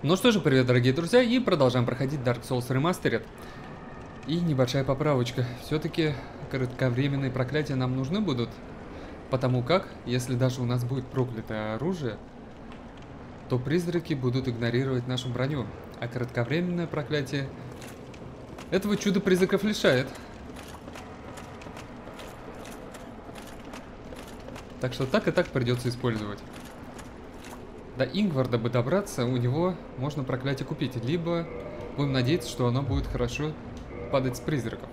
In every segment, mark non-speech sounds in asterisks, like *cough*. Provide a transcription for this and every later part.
Ну что же, привет, дорогие друзья, и продолжаем проходить Dark Souls Remastered. И небольшая поправочка. Все-таки кратковременные проклятия нам нужны будут. Потому как, если даже у нас будет проклятое оружие, то призраки будут игнорировать нашу броню. А кратковременное проклятие этого чуда призраков лишает. Так что так и так придется использовать. До Ингварда бы добраться, у него можно проклятие купить. Либо будем надеяться, что оно будет хорошо падать с призраков.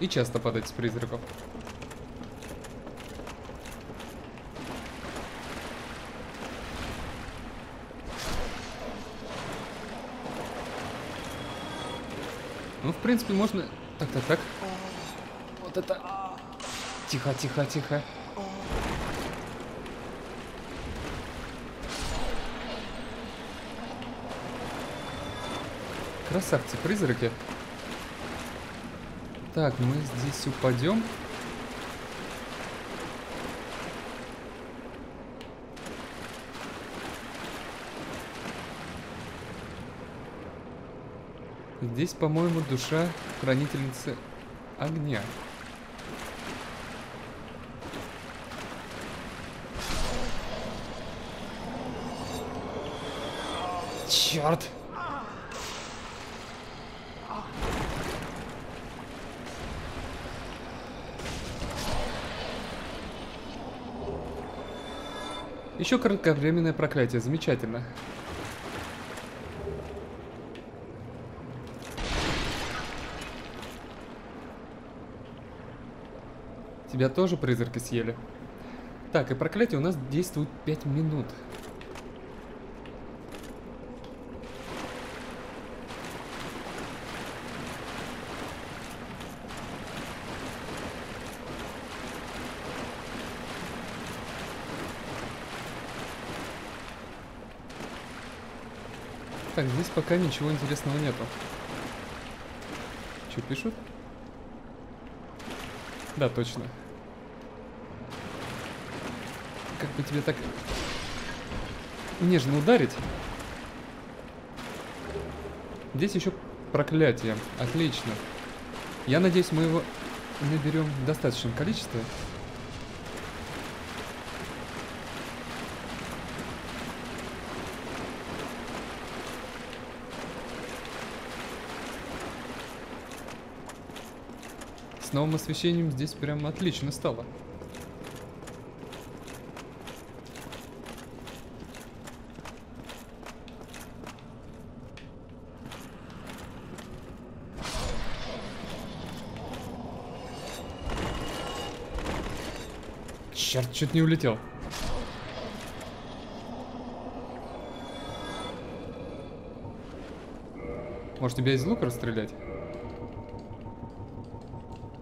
И часто падать с призраков. Ну, в принципе, можно... Так, так, так. Вот это... Тихо, тихо, тихо. Красавцы, призраки. Так, мы здесь упадем. Здесь, по-моему, душа хранительницы огня. Черт! Еще кратковременное проклятие, замечательно. Тебя тоже призраки съели. Так, и проклятие у нас действует 5 минут. Так, здесь пока ничего интересного нету. Что пишут? Да, точно. Как бы тебе так нежно ударить? Здесь еще проклятие. Отлично. Я надеюсь, мы его наберем в достаточном количестве. С новым освещением здесь прям отлично стало. Черт, чуть не улетел. Может тебя из лука расстрелять?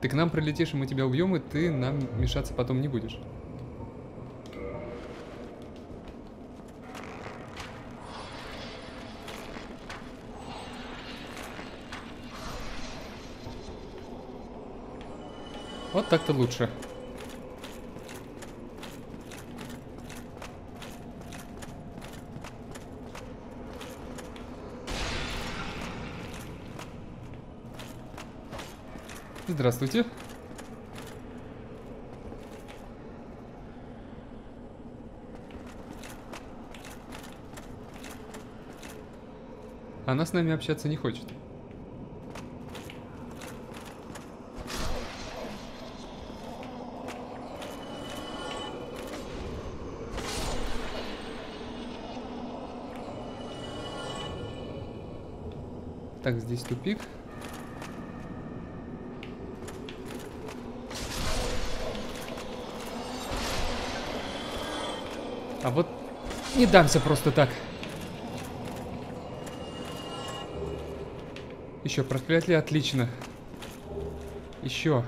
Ты к нам прилетишь, и мы тебя убьем, и ты нам мешаться потом не будешь. Вот так-то лучше. Здравствуйте. Она с нами общаться не хочет. Так, здесь тупик. А вот не дамся просто так. Еще проклятие, отлично. Еще.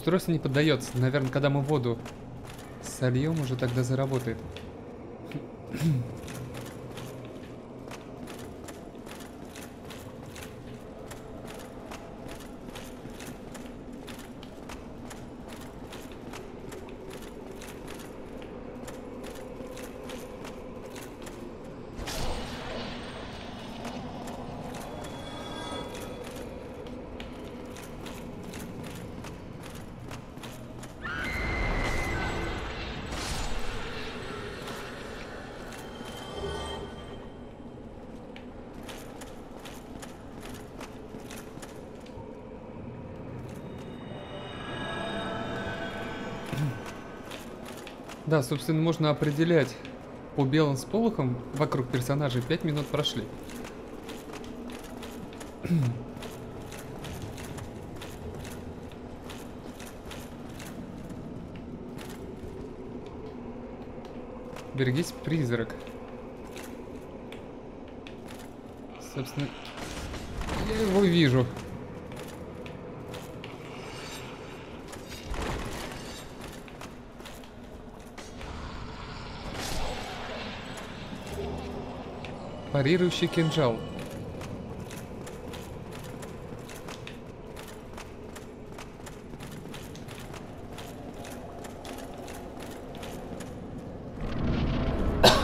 Устройство не поддается. Наверное, когда мы воду сольем, уже тогда заработает. Да, собственно, можно определять по белым сполохам вокруг персонажей 5 минут прошли. *clears throat* Берегись, призрак. Собственно, я его вижу. Парирующий кинжал. *coughs*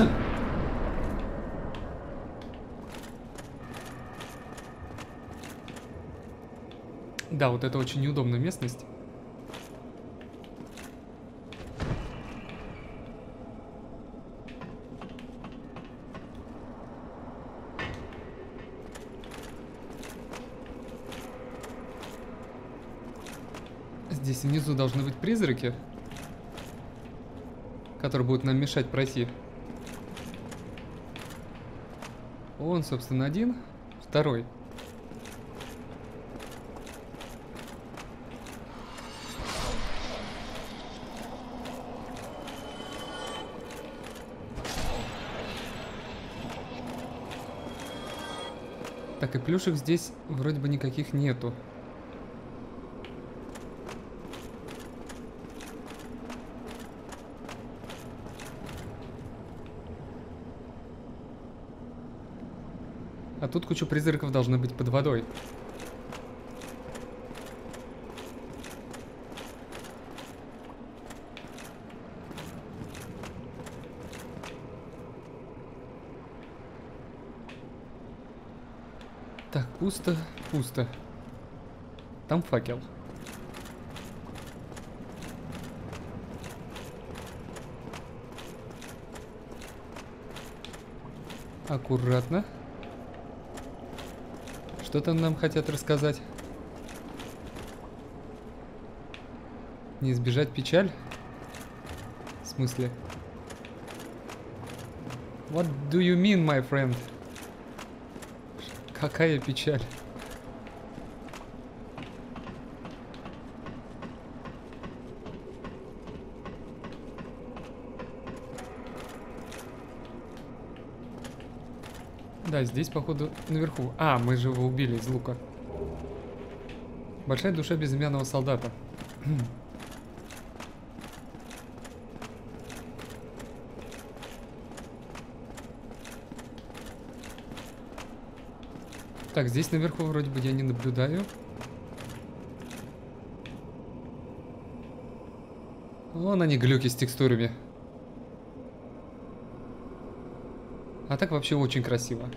Да, вот это очень неудобная местность. Здесь внизу должны быть призраки, которые будут нам мешать пройти. Он, собственно, один, второй. Так, и плюшек здесь вроде бы никаких нету. Тут куча призраков должны быть под водой. Так, пусто, пусто. Там факел. Аккуратно. Что там нам хотят рассказать? Не избежать печаль? В смысле? What do you mean, my friend? Какая печаль? Да, здесь, походу, наверху. А, мы же его убили из лука. Большая душа безымянного солдата. *clears throat* Так, здесь наверху вроде бы я не наблюдаю. Вон они глюки с текстурами. А так вообще очень красиво.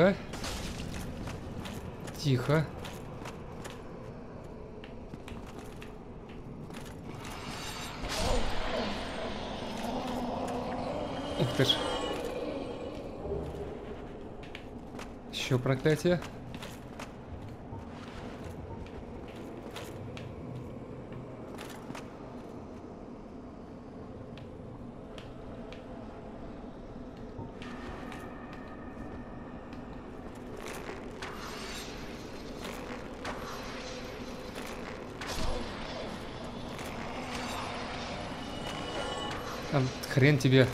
Тихо. Тихо. Ух ты ж. Еще проклятие. А, хрен тебе.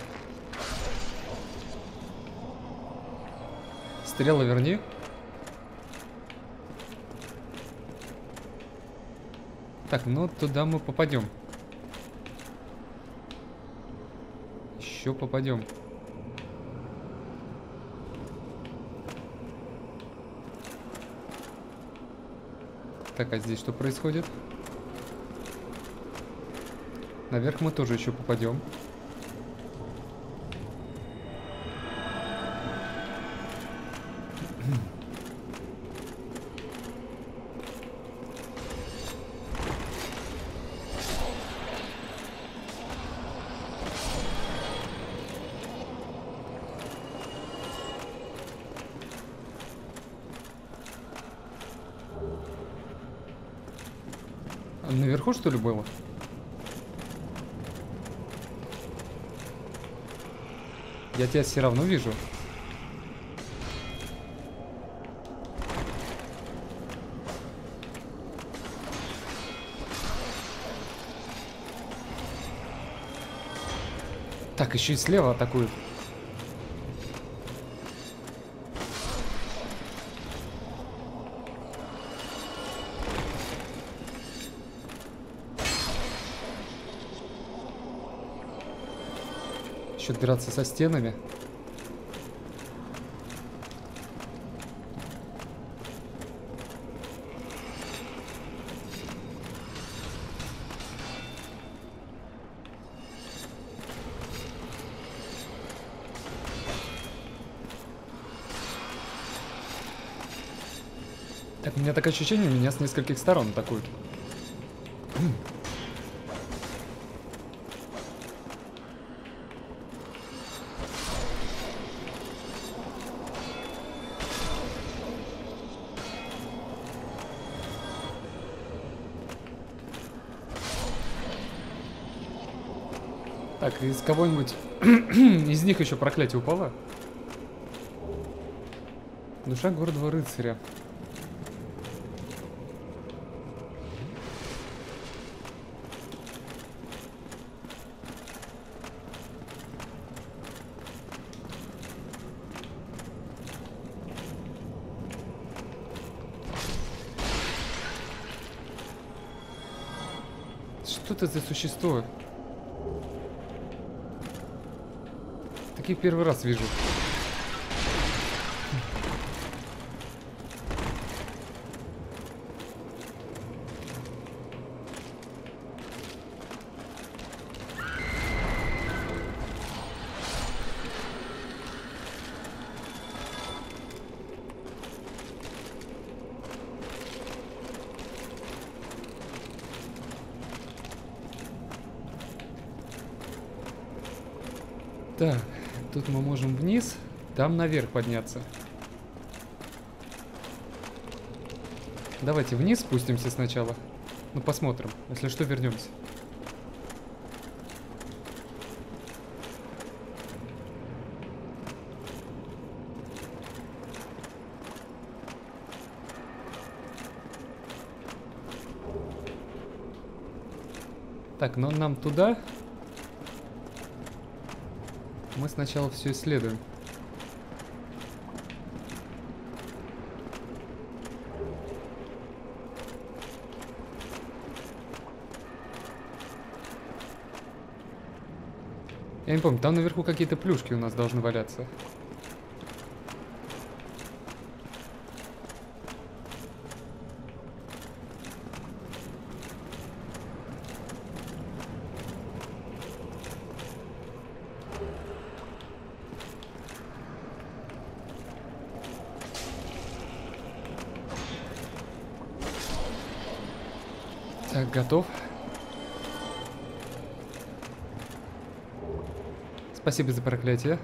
Стрелы верни. Так, ну туда мы попадем. Еще попадем. Так, а здесь что происходит? Наверх мы тоже еще попадем. Наверху что ли было? Я тебя все равно вижу. Так, еще и слева атакуют. Еще драться со стенами. Так, у меня такое ощущение, меня с нескольких сторон атакуют. Так, из кого-нибудь... *clears throat* из них еще проклятие упало? Душа гордого рыцаря. Что это за существо? Такие первый раз вижу. Так, тут мы можем вниз, там наверх подняться. Давайте вниз спустимся сначала. Ну, посмотрим. Если что, вернемся. Так, но нам туда. Мы сначала все исследуем. Я не помню, там наверху какие-то плюшки у нас должны валяться. Так, готов. Спасибо за проклятие.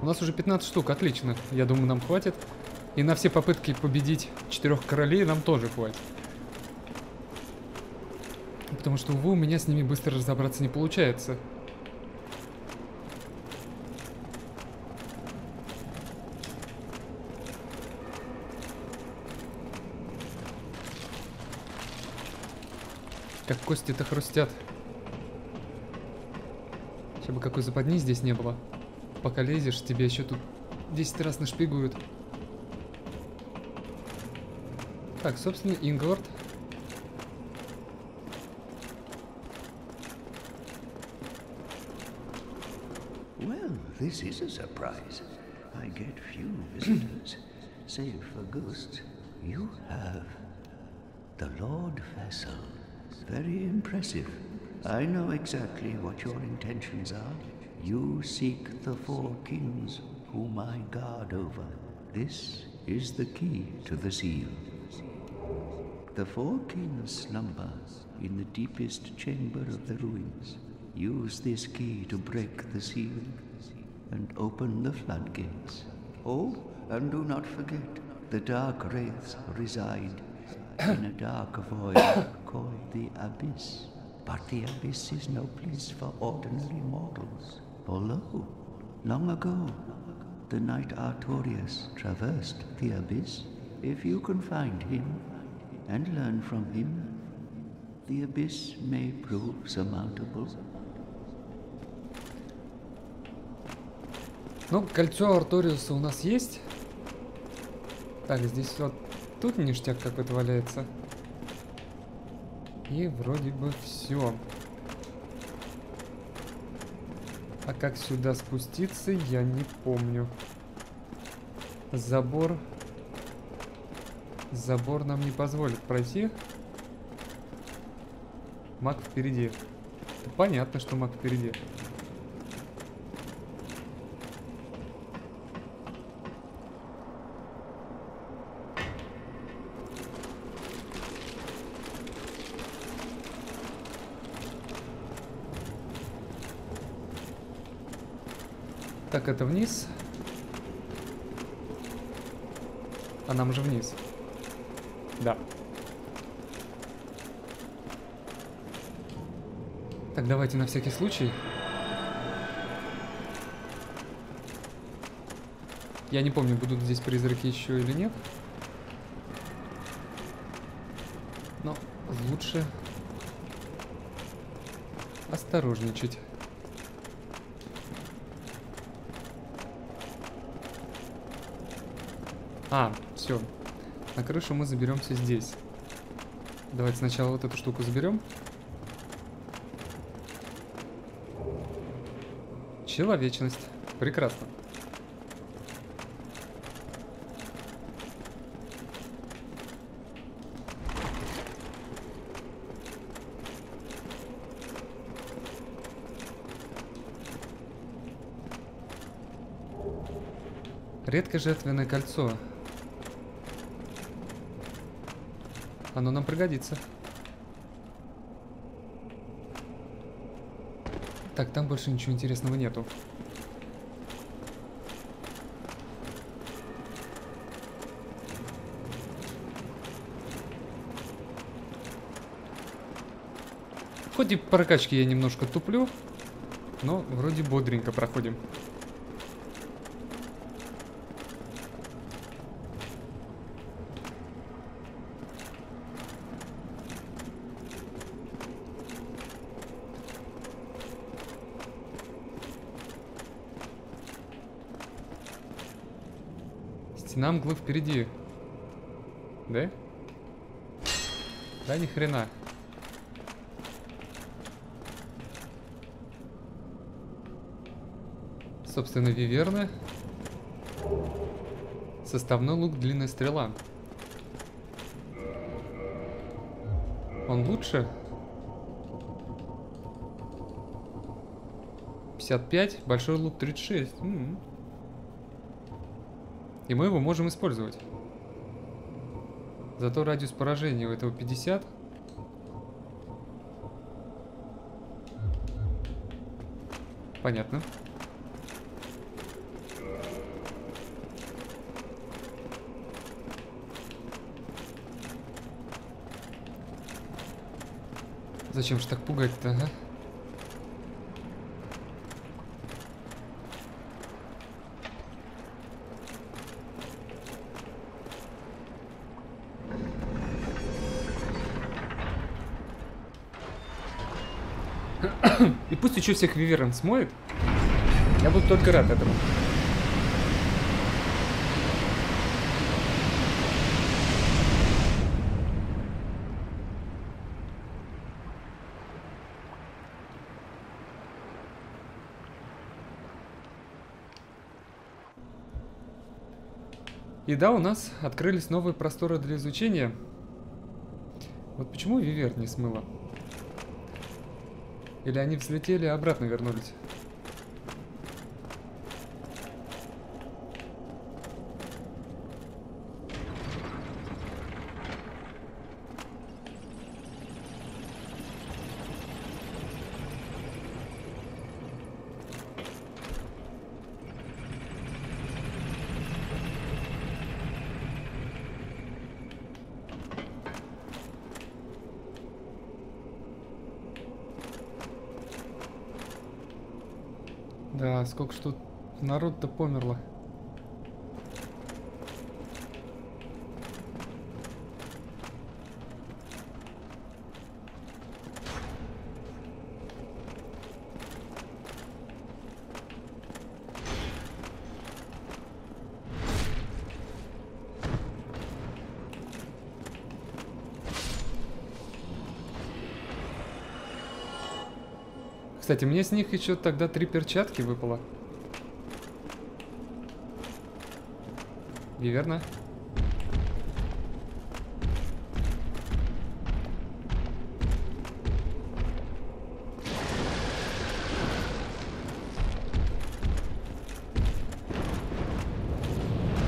У нас уже 15 штук, отлично. Я думаю, нам хватит. И на все попытки победить четырех королей нам тоже хватит. Потому что, увы, у меня с ними быстро разобраться не получается. Кости-то хрустят. Чтобы какой западни здесь не было. Пока лезешь, тебя еще тут 10 раз нашпигуют. Так, собственно, Ингвард. Well, this is a surprise. I get few *clears throat* visitors, save for ghosts. You have the Lord Vessel. Very impressive. I know exactly what your intentions are. You seek the four kings whom I guard over. This is the key to the seal. The four kings slumber in the deepest chamber of the ruins. Use this key to break the seal and open the floodgates. Oh, and do not forget, the dark wraiths reside in a dark void *coughs* called the Abyss. But the Abyss is no place for ordinary mortals. Although, long ago, the knight Artorius traversed the Abyss. If you can find him and learn from him, the Abyss may prove surmountable. Ну, кольцо Арториуса у нас есть. Так, здесь вот тут ништяк какой-то валяется. И вроде бы все. А как сюда спуститься, я не помню. Забор... Забор нам не позволит пройти. Маг впереди. Понятно, что маг впереди. Так, это вниз. А нам же вниз. Да. Так, давайте на всякий случай. Я не помню, будут здесь призраки еще или нет. Но лучше осторожничать. А, все. На крышу мы заберемся здесь. Давайте сначала вот эту штуку заберем. Человечность. Прекрасно. Редко жертвенное кольцо. Оно нам пригодится. Так, там больше ничего интересного нету. Хоть и по прокачке я немножко туплю, но вроде бодренько проходим. Стена мглы впереди. Да? Да ни хрена. Собственно, виверны. Составной лук, длинная стрела. Он лучше? 55, большой лук 36. М -м. И мы его можем использовать. Зато радиус поражения у этого 50. Понятно. Зачем же так пугать-то, а? И пусть еще всех виверн смоет. Я буду только рад этому. И да, у нас открылись новые просторы для изучения. Вот почему Вивер не смыло? Или они взлетели и обратно вернулись? Ж тут народ-то померло. Кстати, мне с них еще тогда три перчатки выпало. И верно?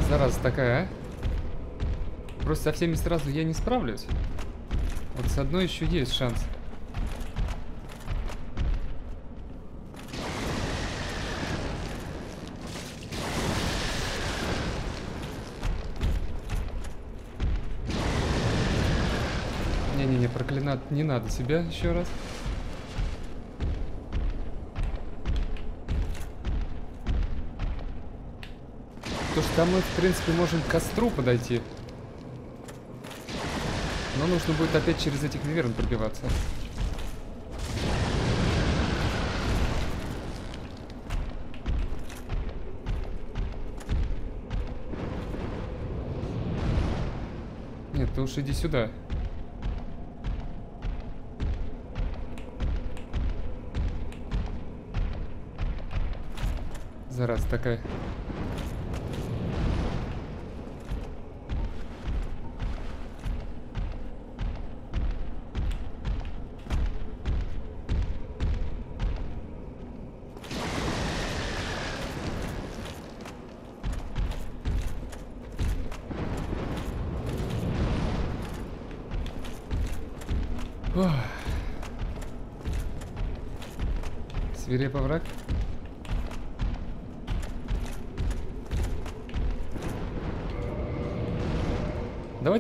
Зараза такая, а? Просто со всеми сразу я не справлюсь. Вот с одной еще есть шанс. Не-не-не, проклинать не надо себя еще раз. Потому что мы, в принципе, можем к костру подойти. Но нужно будет опять через этих виверн пробиваться. Нет, ты уж иди сюда. Такая. Свирепый враг.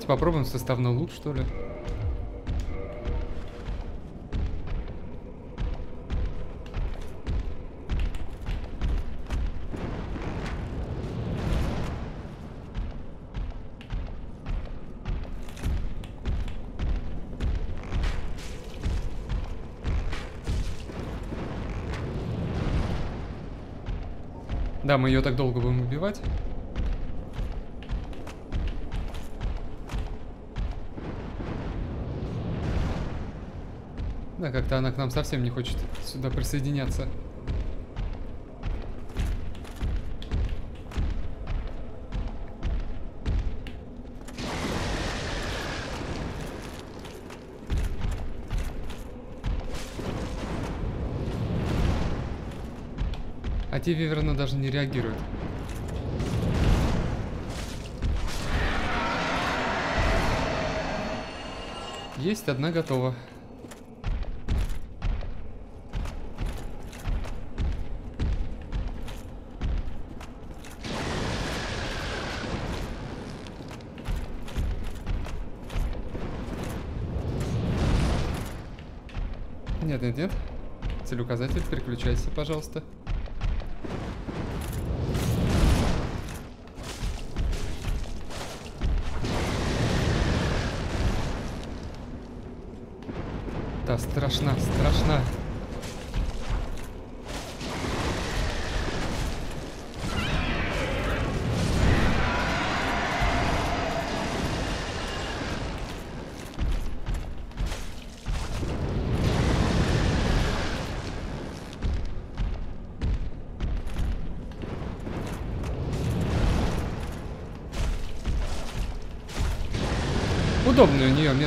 Давайте попробуем составной лут, что ли. Да, мы ее так долго будем убивать. Да, как-то она к нам совсем не хочет сюда присоединяться. А те виверны даже не реагируют. Есть одна готова. Нет, нет, нет. Целеуказатель, переключайся, пожалуйста. Да, страшна, страшна.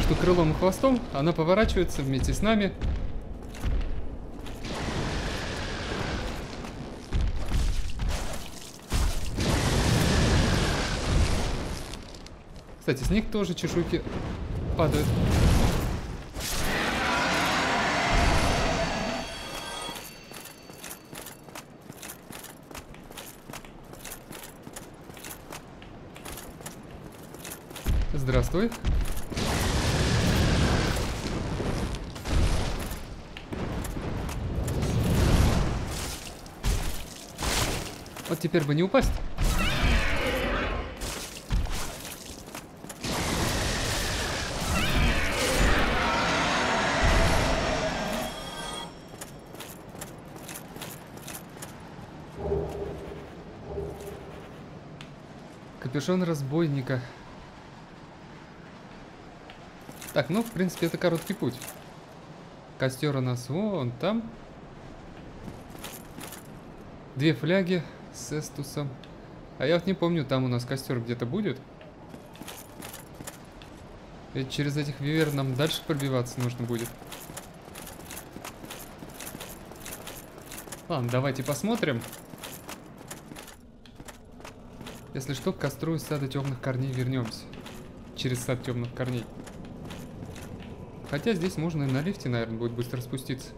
Между крылом и хвостом. Она поворачивается вместе с нами. Кстати, с них тоже чешуйки падают. Теперь бы не упасть. Капюшон разбойника. Так, ну, в принципе, это короткий путь. Костер у нас вон там. Две фляги с эстусом. А я вот не помню, там у нас костер где-то будет. Ведь через этих вивер нам дальше пробиваться нужно будет. Ладно, давайте посмотрим. Если что, к костру из сада темных корней вернемся. Через сад темных корней. Хотя здесь можно и на лифте, наверное, будет быстро спуститься.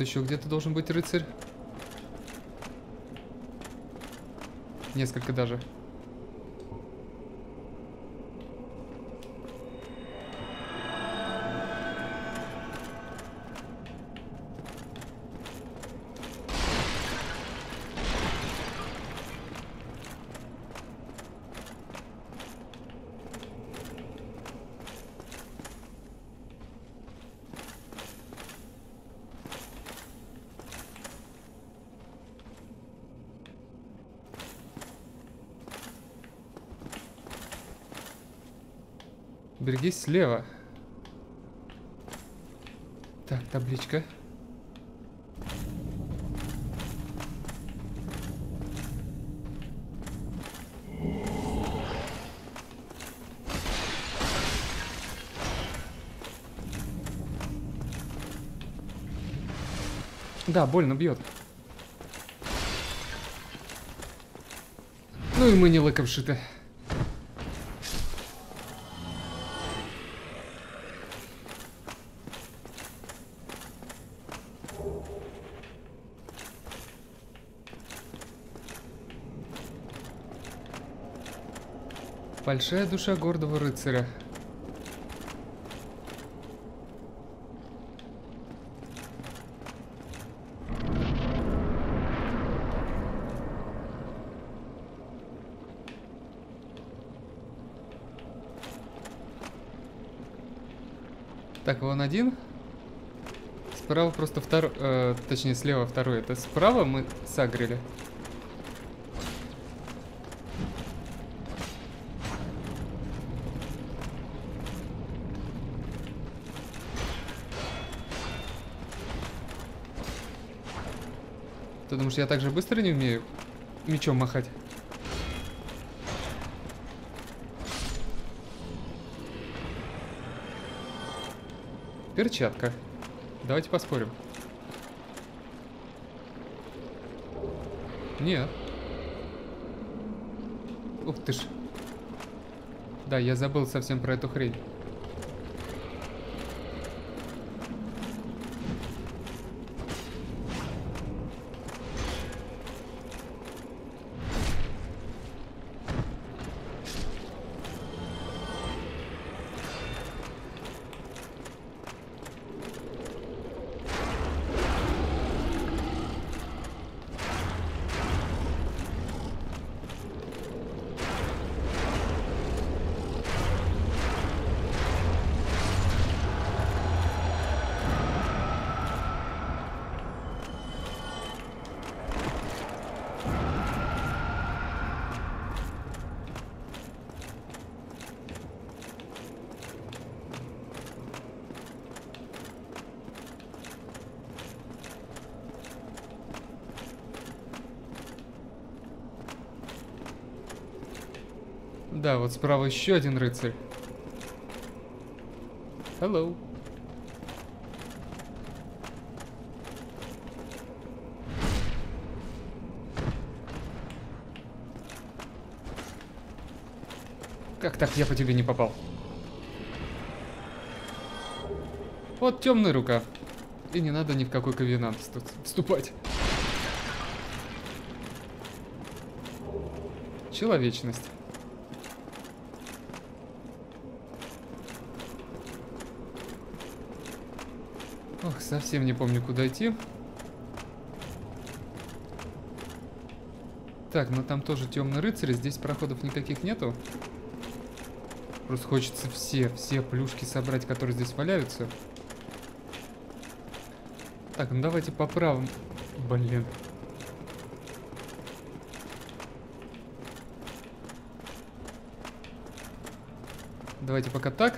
Еще где-то должен быть рыцарь. Несколько даже. Берегись слева. Так, табличка. Да, больно бьет. Ну и мы не лыковшиты. Большая душа гордого рыцаря. Так, вон один. Справа просто второй, э, точнее слева второй. Это справа мы сагрили. Ты думаешь, я так же быстро не умею мечом махать? Перчатка. Давайте поспорим. Нет. Ух ты ж. Да, я забыл совсем про эту хрень. Справа еще один рыцарь. Hello. Как так я по тебе не попал? Вот темная рука. И не надо ни в какой ковенант вступать. Человечность. Ох, совсем не помню, куда идти. Так, ну там тоже темный рыцарь, здесь проходов никаких нету. Просто хочется все, все плюшки собрать, которые здесь валяются. Так, ну давайте поправим. Блин. Давайте пока так.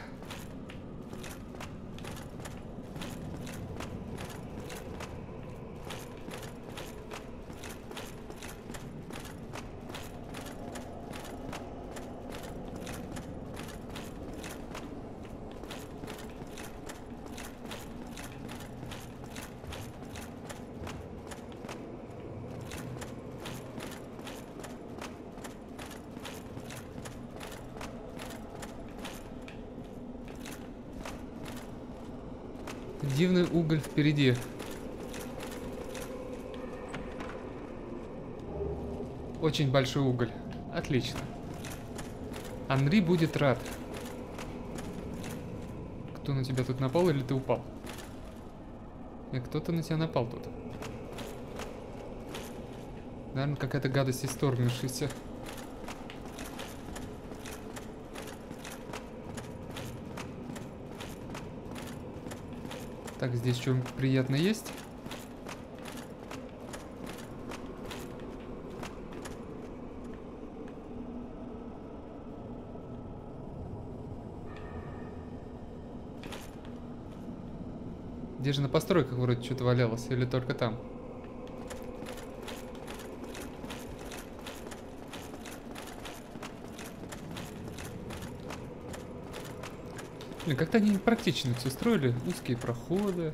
Дивный уголь впереди. Очень большой уголь. Отлично. Анри будет рад. Кто на тебя тут напал или ты упал? И кто-то на тебя напал тут. Наверное, какая-то гадость из стормившаяся. Так, здесь что-нибудь приятное есть? Где же на постройках вроде что-то валялось? Или только там? Как-то они практично все строили. Узкие проходы.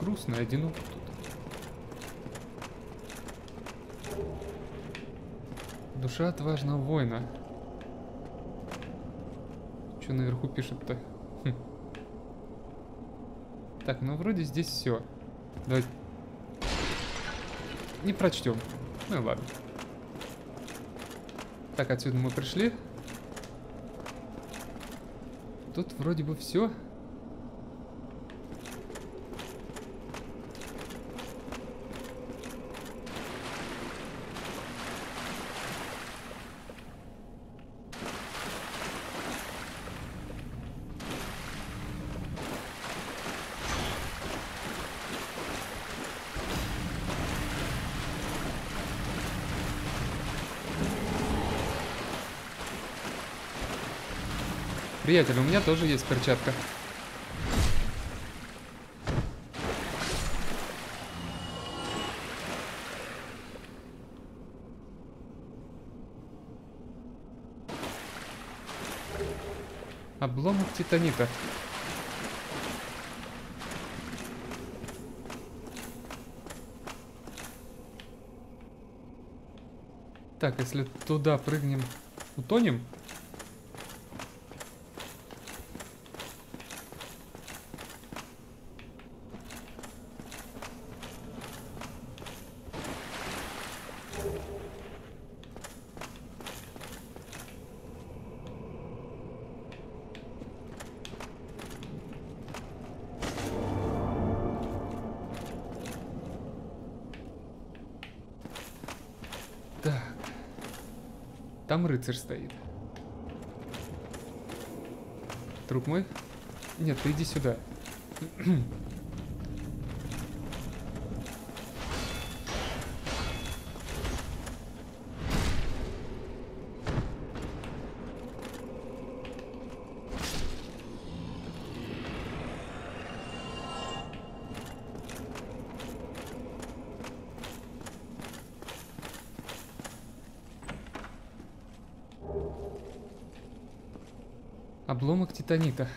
Грустно, одиноко тут. Душа отважного воина. Что наверху пишет-то? Хм. Так, ну вроде здесь все. Давай. Не прочтем. Ну ладно. Так, отсюда мы пришли. Тут вроде бы все. Приятель, у меня тоже есть перчатка. Обломок титанита. Так, если туда прыгнем, утонем? Там рыцарь стоит. Друг мой? Нет, ты иди сюда. *clears throat* Обломок титанита.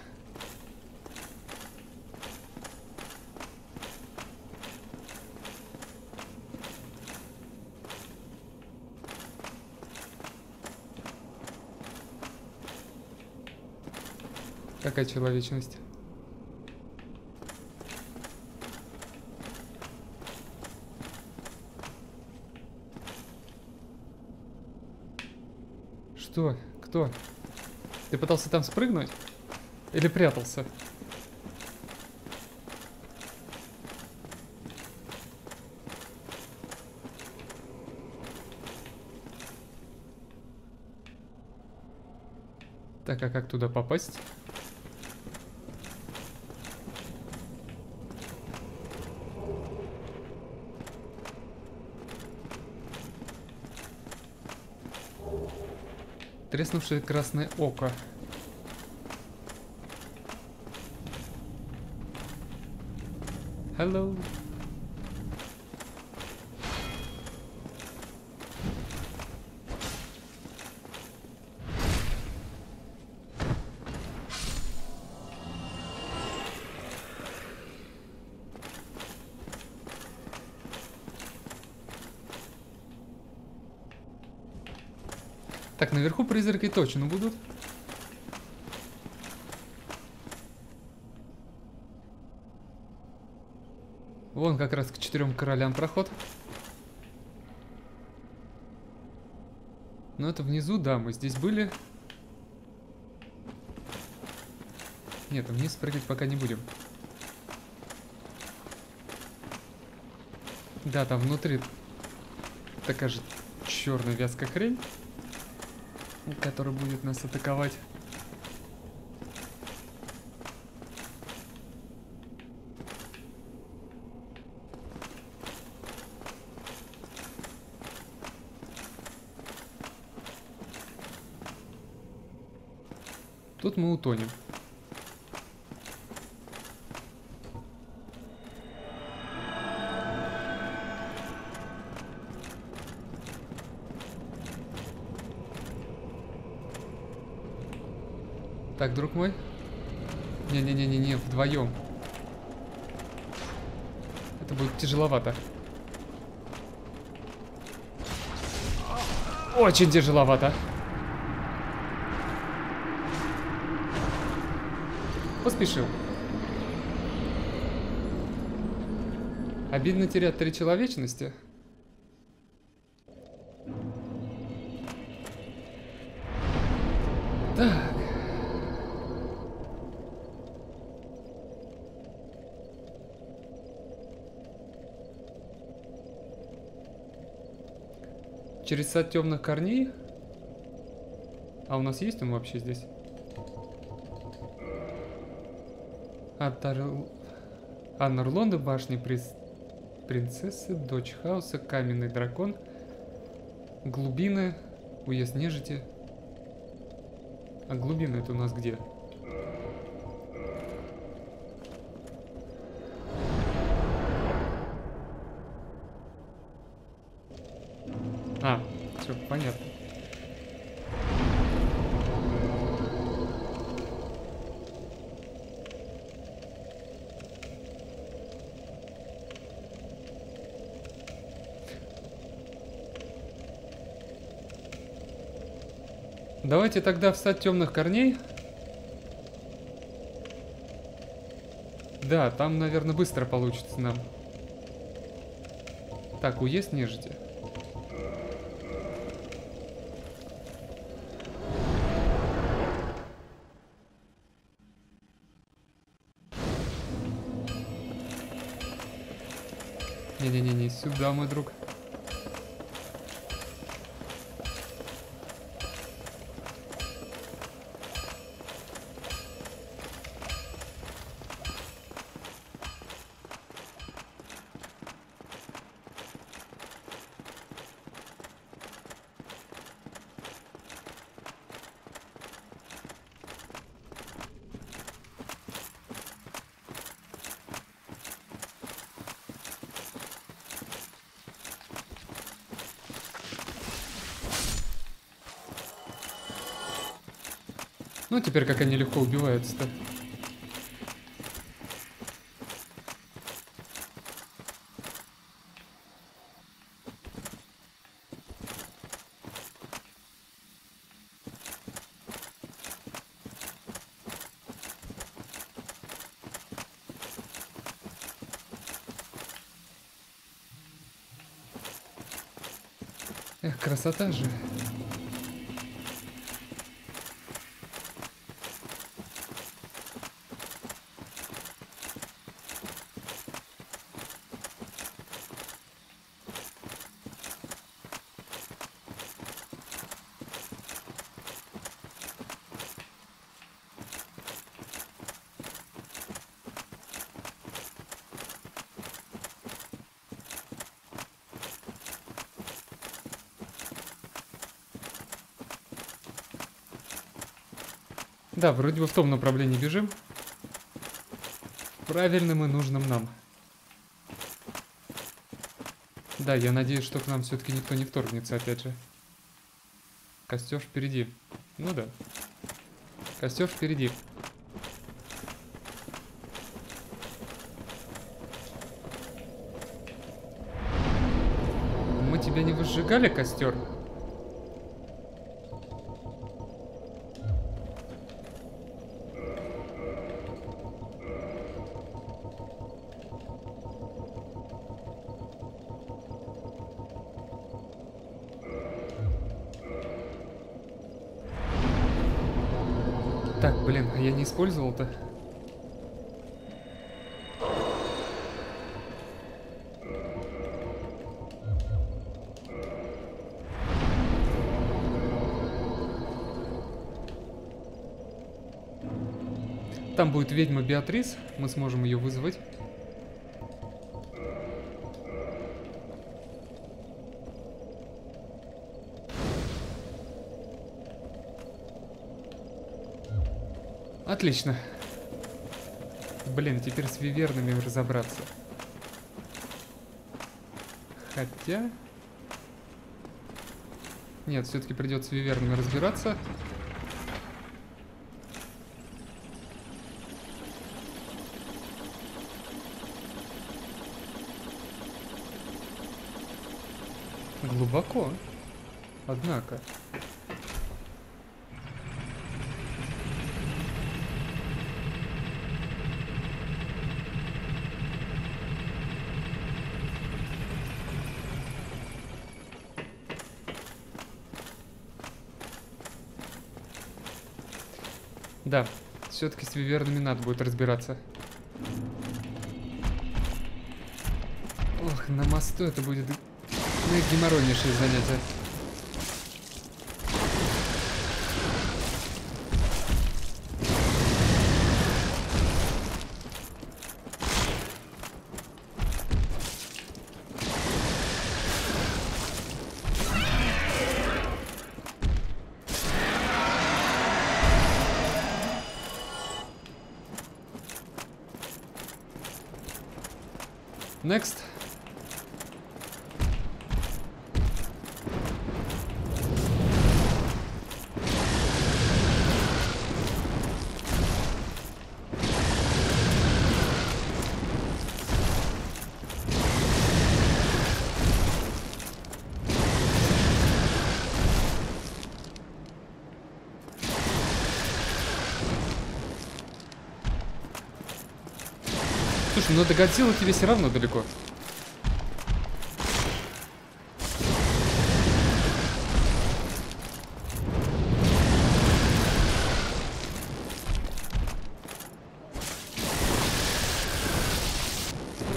Какая человечность? Что? Кто? Ты пытался там спрыгнуть? Или прятался? Так, а как туда попасть? Треснувшее красное око. Hello. Наверху призраки точно будут. Вон как раз к четырем королям проход. Но это внизу, да, мы здесь были. Нет, вниз прыгать пока не будем. Да, там внутри такая же черная вязкая хрень который будет нас атаковать. Тут мы утонем. Друг мой. Не-не-не-не-не, вдвоем. Это будет тяжеловато. Очень тяжеловато. Поспешил. Обидно терять три человечности. Через сад темных корней? А у нас есть он вообще здесь? От Ар... Анна башни приз... принцессы, дочь хаоса, каменный дракон, глубины, уезд нежити. А глубины это у нас где? А, Давайте тогда в сад темных корней. Да, там, наверное, быстро получится нам. Так, уезд нежити. Не-не-не, сюда, мой друг. Теперь как они легко убиваются-то. Эх, красота же. Да, вроде бы в том направлении бежим. Правильным и нужным нам. Да, я надеюсь, что к нам все-таки никто не вторгнется, опять же. Костер впереди. Ну да. Костер впереди. Мы тебя не выжигали, костер? Так, блин, а я не использовал-то. Там будет ведьма Беатрис, мы сможем ее вызвать. Отлично. Блин, теперь с вивернами разобраться. Хотя... Нет, все-таки придется с вивернами разбираться. Глубоко. Однако. Да, все-таки с вивернами надо будет разбираться. Ох, на мосту это будет наигеморойнейшее занятие. Слушай, ну до Годзиллы тебе все равно далеко.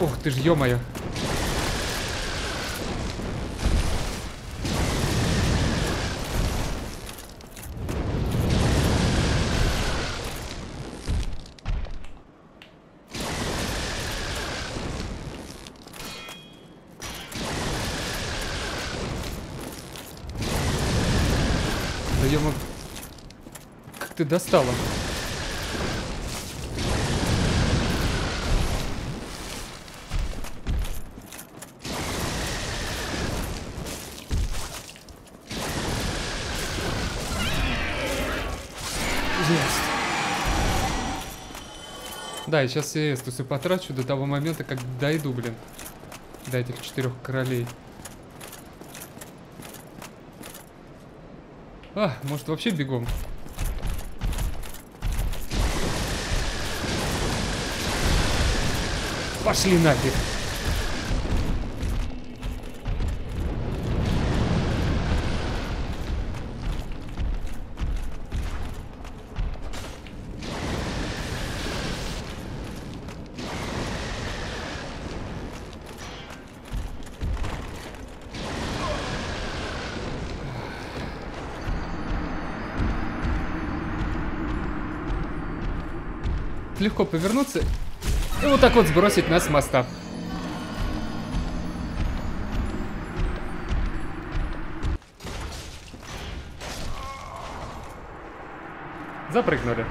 Ух ты ж, ё-моё. Достала? Да, и сейчас все эстусы потрачу до того момента, как дойду, блин. До этих четырех королей. А, может вообще бегом? Пошли нафиг. Легко повернуться и вот так вот сбросить нас с моста. Запрыгнули.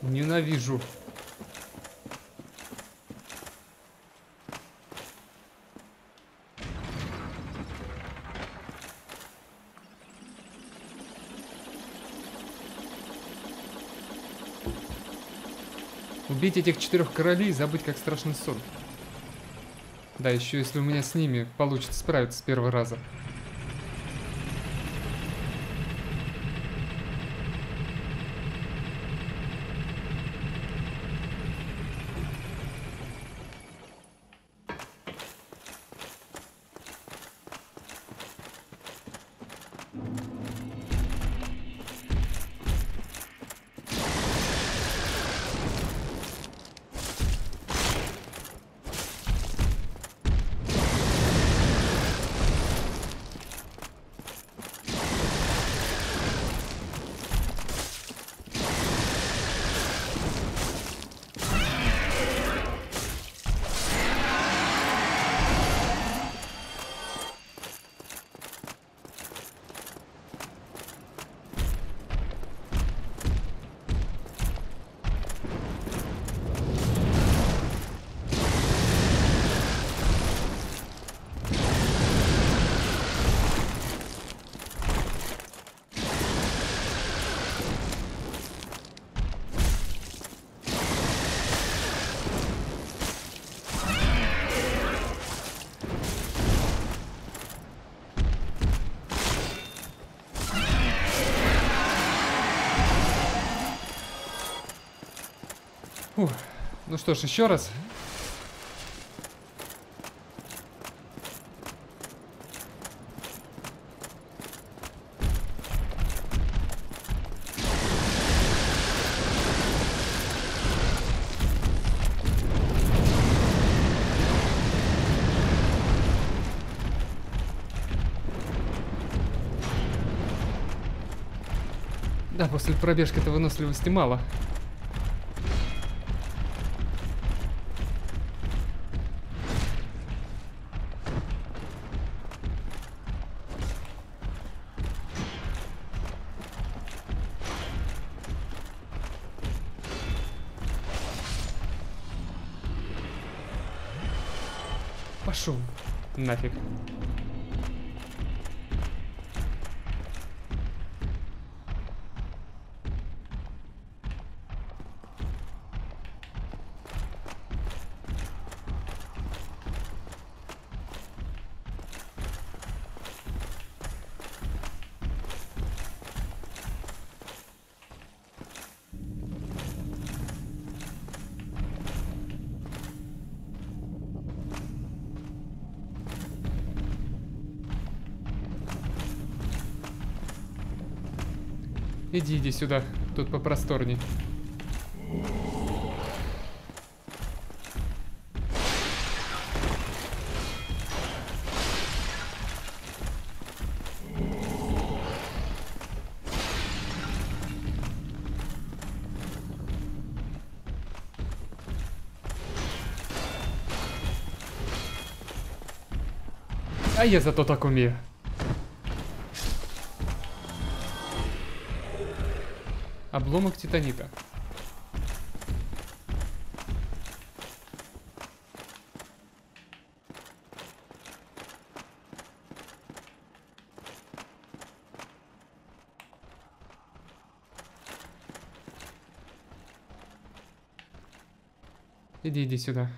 Ненавижу. Убить этих четырех королей и забыть как страшный сон. Да, еще если у меня с ними получится справиться с первого раза. Что ж, еще раз. Да, после пробежки-то выносливости мало. Нафиг. Иди, иди сюда. Тут попросторней. А я зато так умею. Обломок титанита Иди, иди сюда.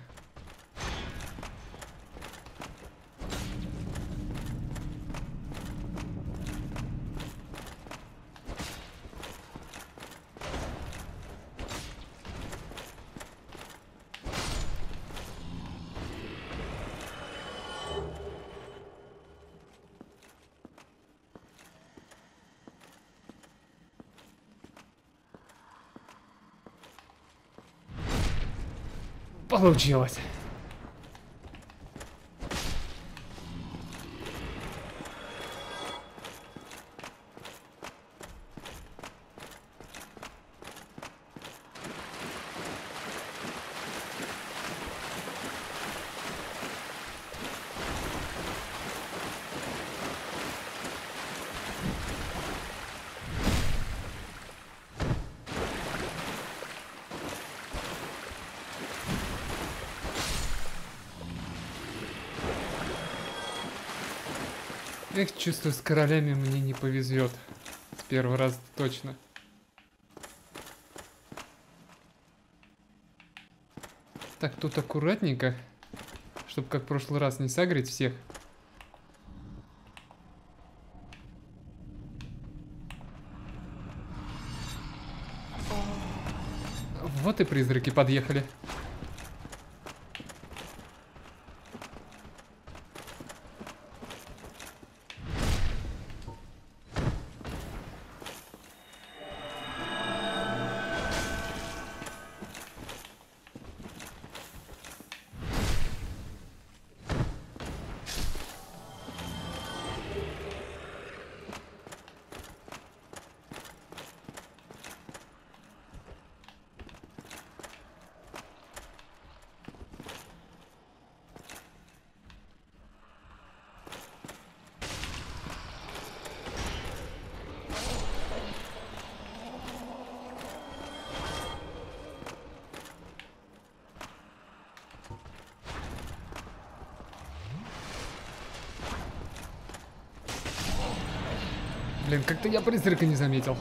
Oh, Dios. Эх, чувствую, с королями мне не повезет. С первого раза точно. Так, тут аккуратненько, чтобы как в прошлый раз не сагрить всех. Вот и призраки подъехали. Блин, как-то я призрака не заметил.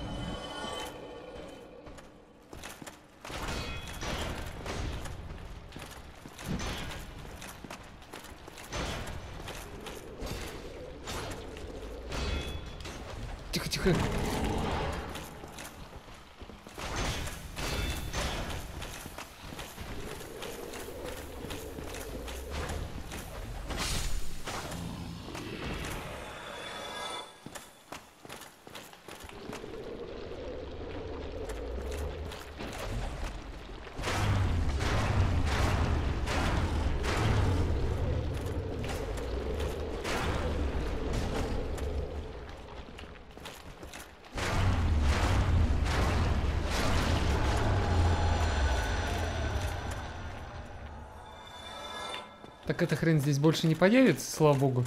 Так эта хрень здесь больше не появится, слава богу.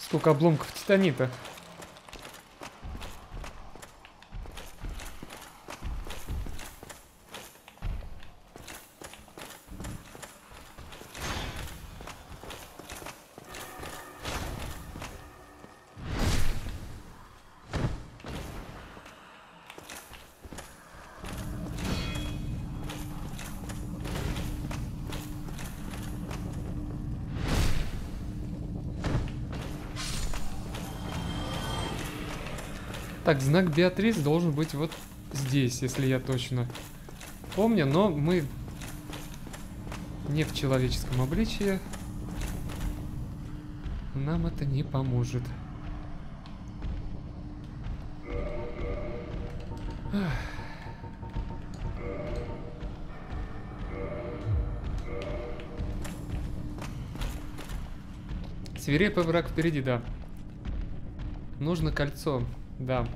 Сколько обломков титанита. Так, знак Беатрис должен быть вот здесь, если я точно помню, но мы не в человеческом обличии. Нам это не поможет. Свирепый враг впереди, да. Нужно кольцо. Да.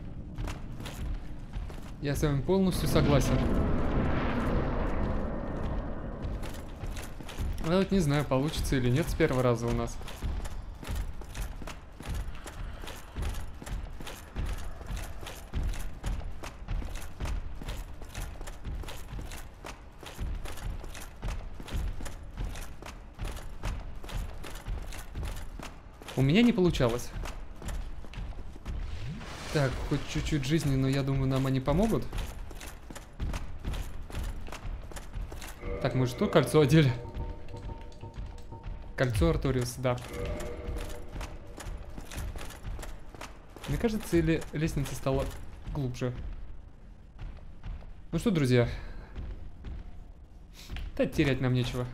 Я с вами полностью согласен. Я вот не знаю, получится или нет с первого раза у нас. У меня не получалось. Так, хоть чуть-чуть жизни, но я думаю, нам они помогут. Так, мы что, кольцо одели? Кольцо Арториус, да. Мне кажется, или лестница стала глубже. Ну что, друзья. Да терять нам нечего.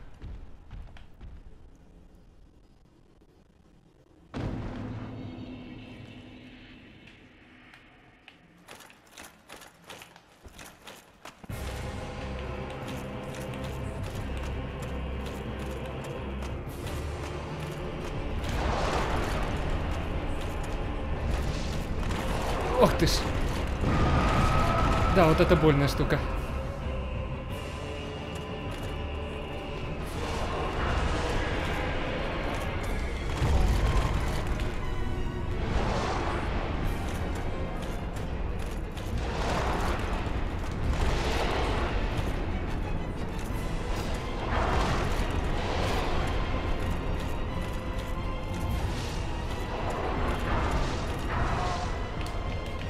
Вот это больная штука.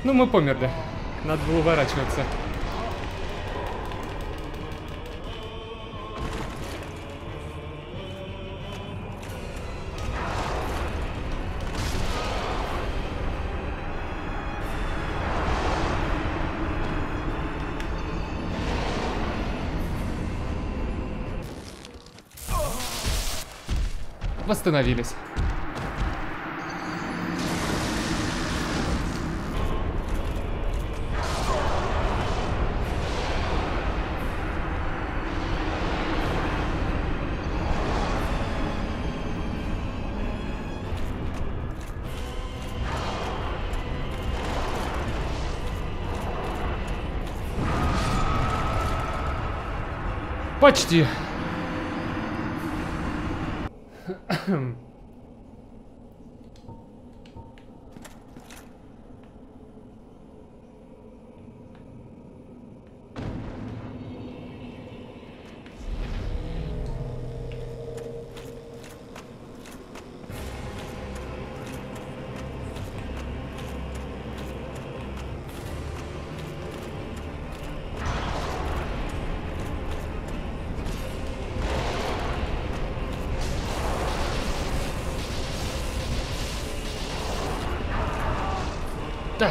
Ну, мы померли. Надо было уворачиваться. Восстановились. Почти.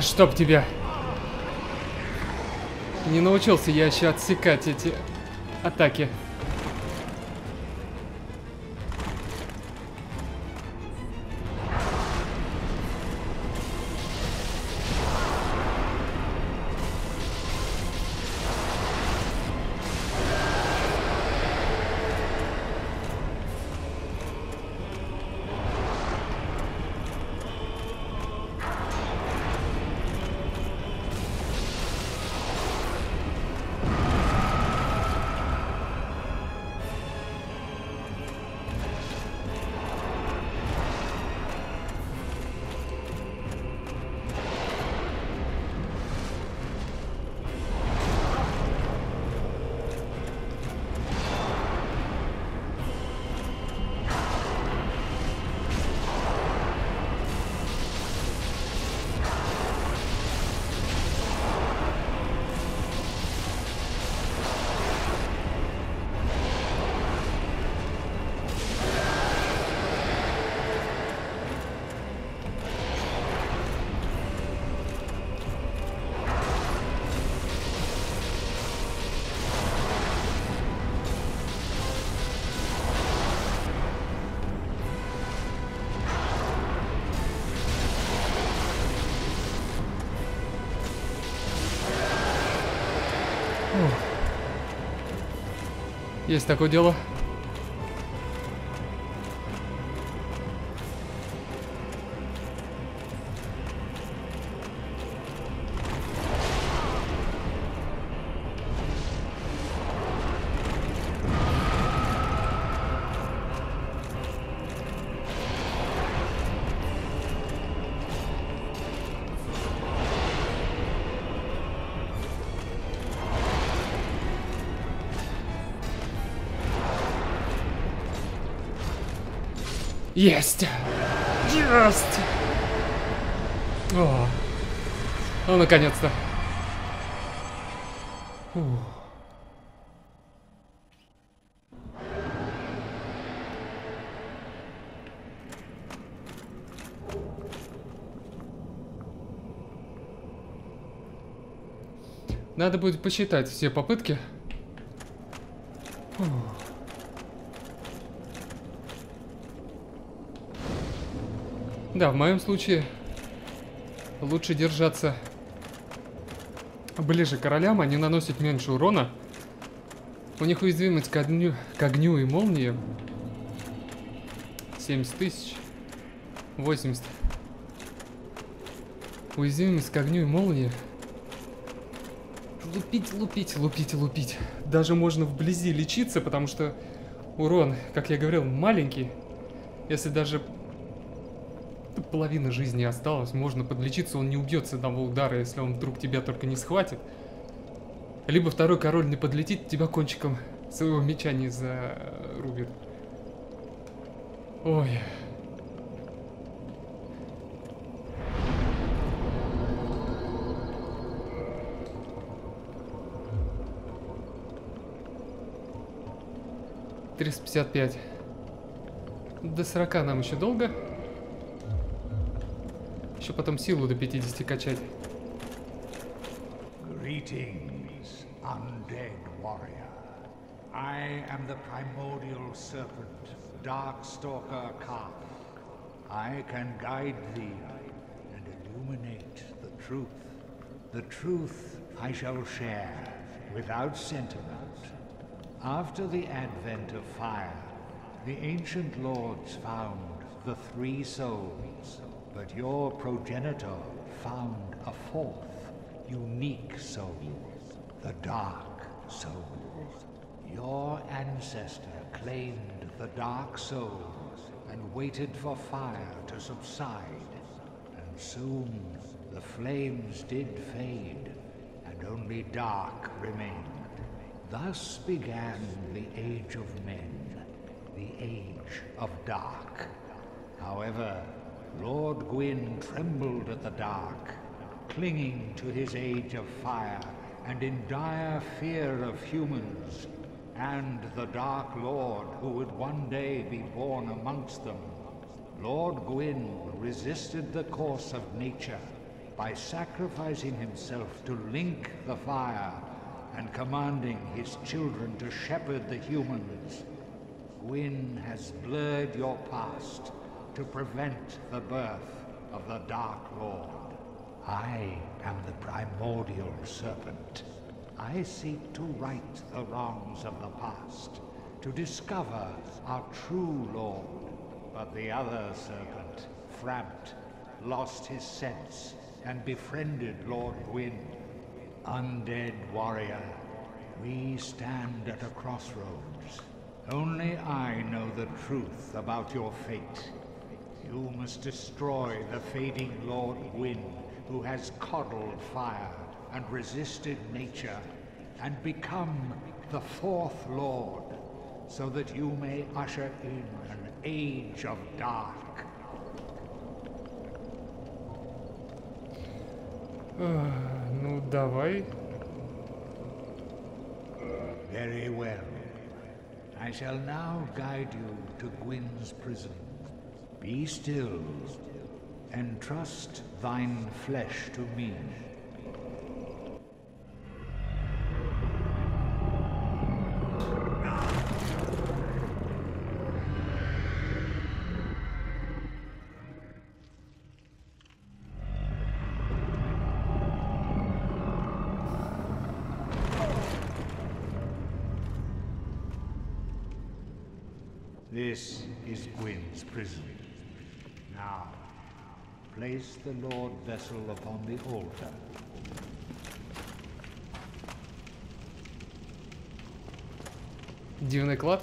Чтоб тебя. Не научился я еще отсекать эти атаки. Есть такое дело. Есть! Есть! О, ну, наконец-то. Надо будет посчитать все попытки. Да, в моем случае лучше держаться ближе к королям, они наносят меньше урона. У них уязвимость к огню, к огню и молнии 70 тысяч. 80. Уязвимость к огню и молнии. Лупить, лупить, лупить, лупить. Даже можно вблизи лечиться, потому что урон, как я говорил, маленький. Если даже половина жизни осталась, можно подлечиться, он не убьет с одного удара, если он вдруг тебя только не схватит. Либо второй король не подлетит, тебя кончиком своего меча не зарубит. Ой. Триста пятьдесят пять. До сорока нам еще долго. Еще потом силу до 50 качать. Greetings, undead warrior. I am the primordial serpent, Darkstalker Kaf. I can guide thee and illuminate the truth. The truth I shall share without sentiment. After the advent of fire, the ancient lords found the three souls but your progenitor found a fourth, unique soul, the Dark Soul. Your ancestor claimed the Dark Soul and waited for fire to subside. And soon the flames did fade, and only dark remained. Thus began the Age of Men, the Age of Dark. However, Lord Gwyn trembled at the dark, clinging to his age of fire, and in dire fear of humans, and the Dark Lord who would one day be born amongst them. Lord Gwyn resisted the course of nature by sacrificing himself to link the fire and commanding his children to shepherd the humans. Gwyn has blurred your past to prevent the birth of the Dark Lord. I am the primordial serpent. I seek to right the wrongs of the past, to discover our true Lord. But the other serpent, Framt, lost his sense and befriended Lord Gwyn. Undead warrior, we stand at a crossroads. Only I know the truth about your fate You must destroy the fading Lord Gwyn, who has coddled fire and resisted nature, and become the fourth Lord, so that you may usher in an age of dark. ну, давай. Very well. I shall now guide you to Gwyn's prison. Be still, and trust thine flesh to me. The Lord vessel upon the altar. Дивный клад.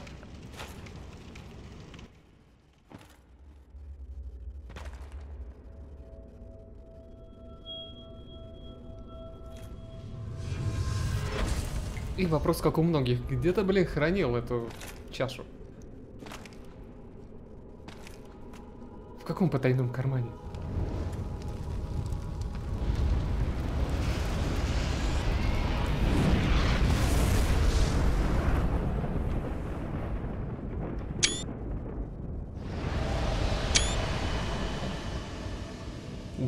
И вопрос, как у многих, где-то, блин, хранил эту чашу. каком потайном кармане?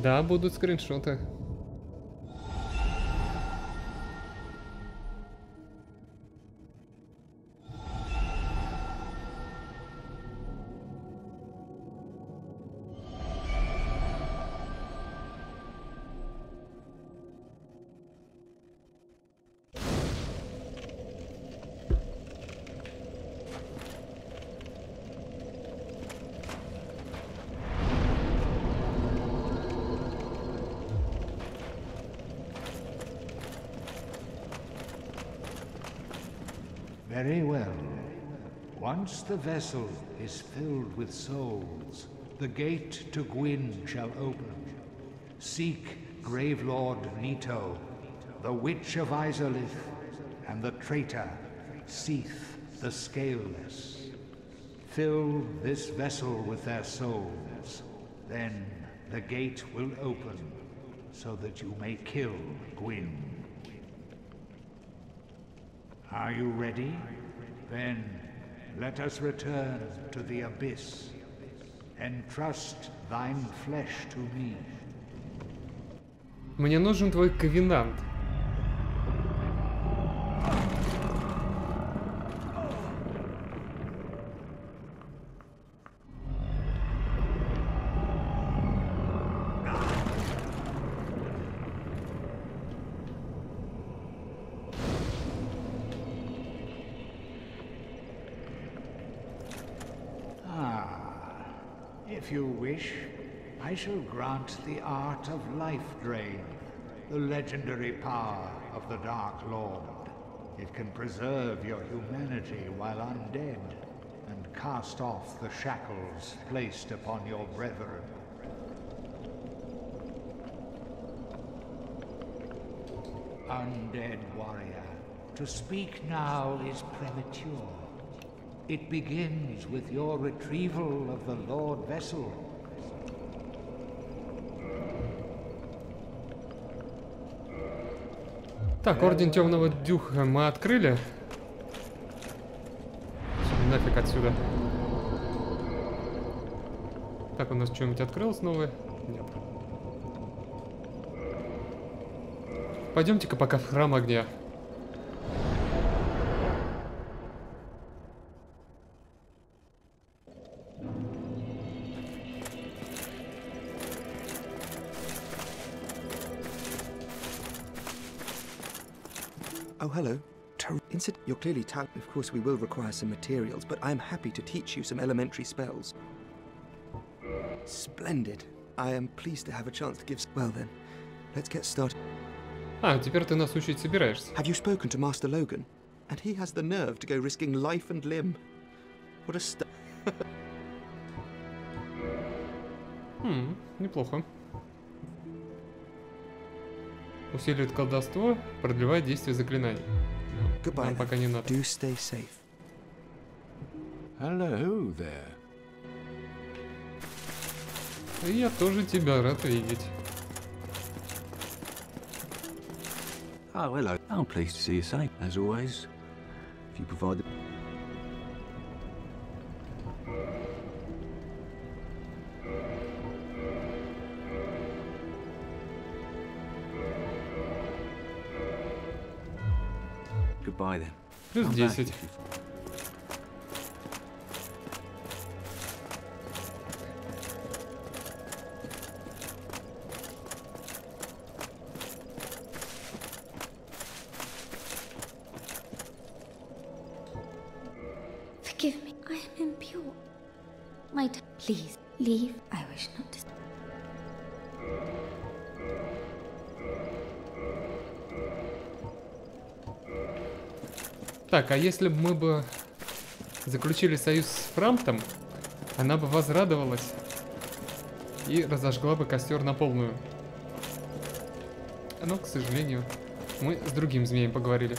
Да, будут скриншоты. Very well. Once the vessel is filled with souls, the gate to Gwyn shall open. Seek Gravelord Nito, the Witch of Izalith, and the traitor, Seath the Scaleless. Fill this vessel with their souls. Then the gate will open, so that you may kill Gwyn. Are you ready? Then let us return to the abyss. Entrust thine flesh to me. Мне нужен твой ковенант. Shall grant the art of life drain, the legendary power of the Dark Lord. It can preserve your humanity while undead and cast off the shackles placed upon your brethren. Undead warrior, to speak now is premature. It begins with your retrieval of the Lord Vessel. Так, Орден Темного Дюха мы открыли. Нафиг отсюда. Так, у нас что-нибудь открылось новое? Нет. Пойдемте-ка пока в храм огня. hello. Ter- Insid- you're clearly talented. Of course, we will require some materials, but I'm happy to teach you some elementary spells. Splendid. I am pleased to have a chance to give. s- Well then, let's get started. А, теперь ты нас учить собираешься. Have you spoken to Master Logan? And he has the nerve to go risking life and limb. What a st- *laughs* Хм, неплохо. Усиливает колдовство, продлевает действие заклинаний. Goodbye. Нам пока не надо. Do stay safe. Hello there. И я тоже тебя рад видеть. Oh, hello. I'm pleased to see you safe, as always. If you provide the... Goodbye then. Плюс Come back 10. Так, а если бы мы бы заключили союз с Фрамптом, она бы возрадовалась и разожгла бы костер на полную. Но, к сожалению, мы с другим змеем поговорили.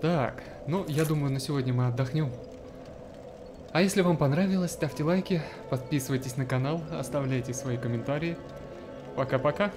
Так, ну, я думаю, на сегодня мы отдохнем. А если вам понравилось, ставьте лайки, подписывайтесь на канал, оставляйте свои комментарии. Пока-пока.